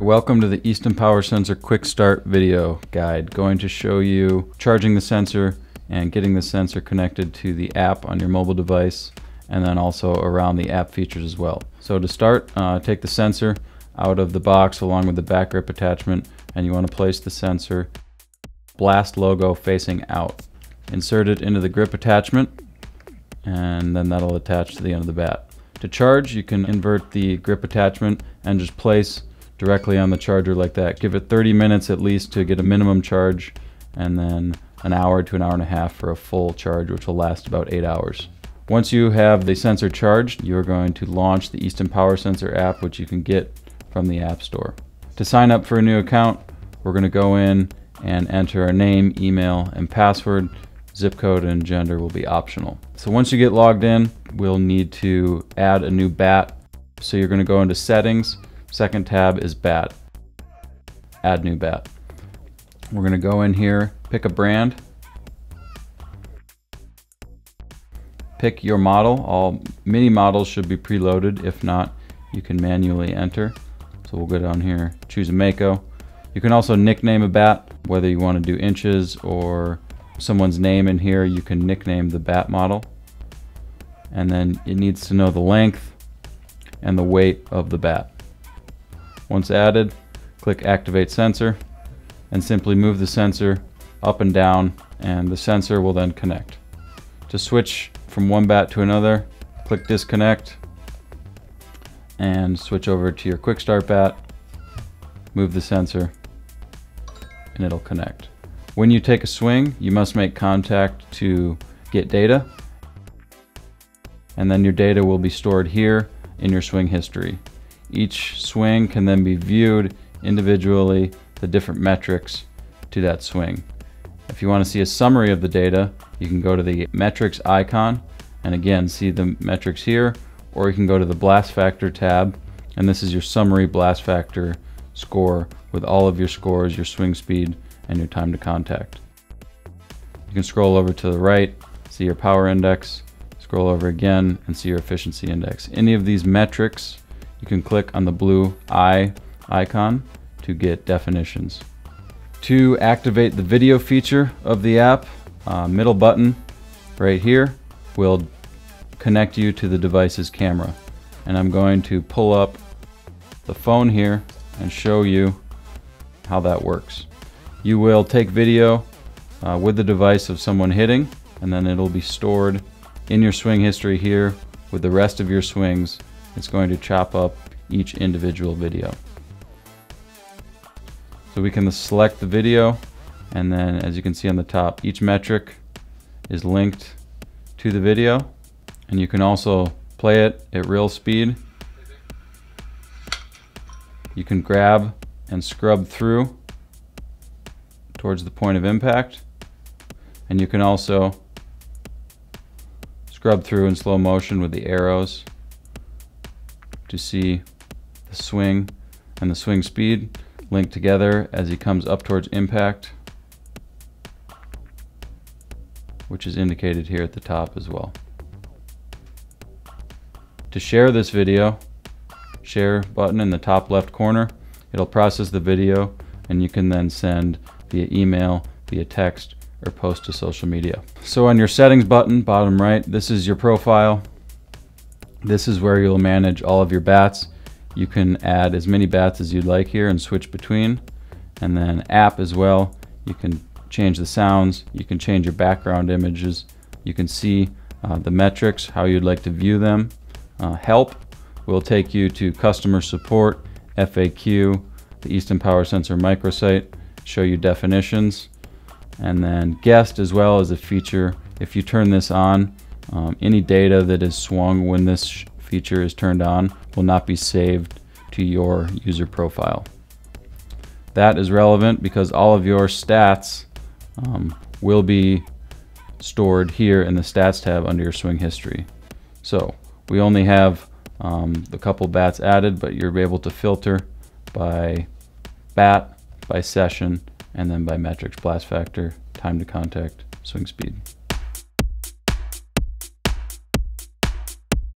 Welcome to the Easton Power Sensor Quick Start video guide. Going to show you charging the sensor and getting the sensor connected to the app on your mobile device and then also around the app features as well. So to start, uh, take the sensor out of the box along with the back grip attachment and you want to place the sensor blast logo facing out. Insert it into the grip attachment and then that'll attach to the end of the bat. To charge, you can invert the grip attachment and just place directly on the charger like that. Give it 30 minutes at least to get a minimum charge and then an hour to an hour and a half for a full charge which will last about 8 hours. Once you have the sensor charged, you're going to launch the Easton Power Sensor app which you can get from the App Store. To sign up for a new account, we're going to go in and enter our name, email, and password. Zip code and gender will be optional. So once you get logged in, we'll need to add a new bat. So you're going to go into settings Second tab is bat. Add new bat. We're going to go in here, pick a brand, pick your model. All mini models should be preloaded. If not, you can manually enter. So we'll go down here, choose a Mako. You can also nickname a bat, whether you want to do inches or someone's name in here, you can nickname the bat model. And then it needs to know the length and the weight of the bat. Once added, click Activate Sensor and simply move the sensor up and down and the sensor will then connect. To switch from one bat to another, click Disconnect and switch over to your Quick Start bat, move the sensor and it'll connect. When you take a swing, you must make contact to get data and then your data will be stored here in your swing history. Each swing can then be viewed individually, the different metrics to that swing. If you want to see a summary of the data, you can go to the metrics icon and again see the metrics here, or you can go to the blast factor tab and this is your summary blast factor score with all of your scores, your swing speed, and your time to contact. You can scroll over to the right, see your power index, scroll over again and see your efficiency index. Any of these metrics you can click on the blue eye icon to get definitions. To activate the video feature of the app, uh, middle button right here will connect you to the device's camera. And I'm going to pull up the phone here and show you how that works. You will take video uh, with the device of someone hitting and then it'll be stored in your swing history here with the rest of your swings it's going to chop up each individual video. So we can select the video and then as you can see on the top each metric is linked to the video and you can also play it at real speed. You can grab and scrub through towards the point of impact and you can also scrub through in slow motion with the arrows to see the swing and the swing speed linked together as he comes up towards impact, which is indicated here at the top as well. To share this video, share button in the top left corner, it'll process the video and you can then send via email, via text, or post to social media. So on your settings button, bottom right, this is your profile. This is where you'll manage all of your bats. You can add as many bats as you'd like here and switch between. And then app as well. You can change the sounds. You can change your background images. You can see uh, the metrics, how you'd like to view them. Uh, help will take you to customer support, FAQ, the Easton Power Sensor microsite, show you definitions, and then guest as well as a feature. If you turn this on, um, any data that is swung when this feature is turned on will not be saved to your user profile. That is relevant because all of your stats um, will be stored here in the stats tab under your swing history. So we only have um, the couple bats added, but you're able to filter by bat, by session, and then by metrics, blast factor, time to contact, swing speed.